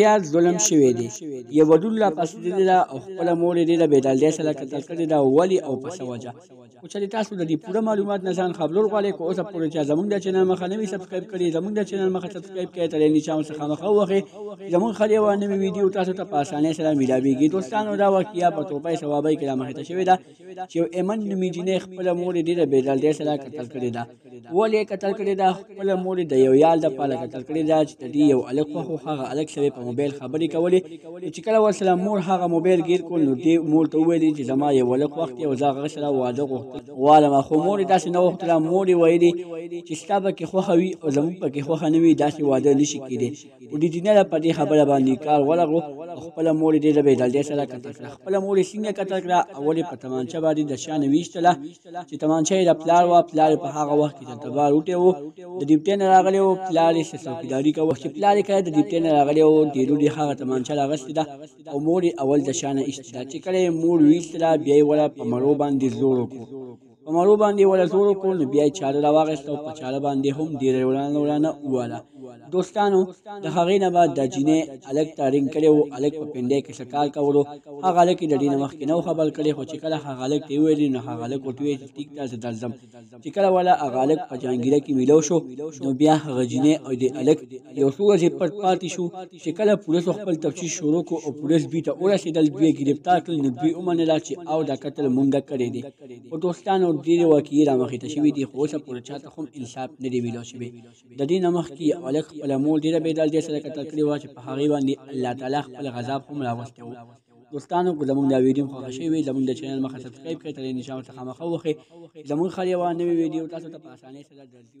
زیات ظلم شوی دی یوه لور لا پسېدلې ده او خپله مور یې ډېره بېدلدۍ سره قتل کړې ده ولې او په څه وجه خو چېرې تاسو د دې پوره معلومات نه ځان خبرور غواړئ که اوسه پورې چا زموږ د چینل مخه نه وي سبسکرایب کړې زموږ د چینل مخه سبسکرایب کړئ تر نشان څخه مخه ووهئ زموږ هر یوه نوې ویډیو تاسو ته په اسانۍ سره میلاویږي دوستانو دا واقعیا په توبه صوابۍ کې رامخې ته شوې ده چې یو ایمن نومي جنې خپل مور ډیر بې دردۍ سره قتل کړې ده ولې قتل کړې ده خپل مور د یو یال د پاله قتل کړې ده چې د یو الک خو هغه الک سره په موبایل خبرې کولې چې کله ورسره مور هغه موبایل گیر کول نو دې مور ته ویلي چې زما یو الک وخت یو ځاغ سره واده غوښتل غواړم خو مور داسې نه وخت را مور ویلي چې ستابه کې خوخه وي او زموږ په کې خوخه نه وي داسې واده نشي کېدی خو د دینه په دې خبره باندې کار ولغو او خپل مور دې د بیدلدې سره قتل کړه خپل مور یې څنګه قتل کړه او ولې په تمانچه باندې د شان ویشتله چې تمانچه یې د پلار وا پلار په هغه وخت کې د تبار وټه وو د دیپټې نه راغلی وو پلار یې څوکیداری کوي چې پلار یې کړه د دیپټې نه راغلی وو د لوري هغه تمانچه راغستې ده او مور یې اول د شان ایستله چې کله مور ویشتله بیا یې ولا په مړو باندې زور وکړو په مړو باندې ولا زور وکړ نو بیا یې چاړه راواغېسته او په چاړه باندې هم ډېره ورانه ورانه وواله دوستانو د هغې نه به دا جینۍ هلک ته رینګ کړی و هلک په پنډۍ کې څه کار کولو هغه هلک یې د دې نه مخکې نه و خبر کړی خو چې کله هغه هلک ته یې ویلي نو هغه هلک ورته وویل چې ټیک ده زه درځم چې کله والا هغه هلک په جهانګیره کې میلو شو نو بیا هغه جینۍ او دې هلک یو څو ورځې پټ پاتې شو چې کله پولیسو خپل تفتیش شروع کړو او پولیس دوی ته ورسېدل دوی یې ګرفتار کړل نو دوی ومنله چې او دا قتل مونږه کړی دی په دوستانو ډېرې واقعي رامخې ته شوي دي خو اوسه پورې چاته هم انصاف نه دی ویلو شوی د دې نه مخکې یو هلک خپله مور ډېره بې دردۍ سره قتل کړې وه چې په هغې باندې الله تعالی خپل غذاب هم راوستی و دوستانو که زمونږ دا ویډیو هم خوښه شوې وي زمونږ د چینل مخه سبسکرایب کړئ ترې نشان ورته خامخا ووخې زمونږ خر یوه نوې ویډیو تاسو ته په اسانۍ سره درځي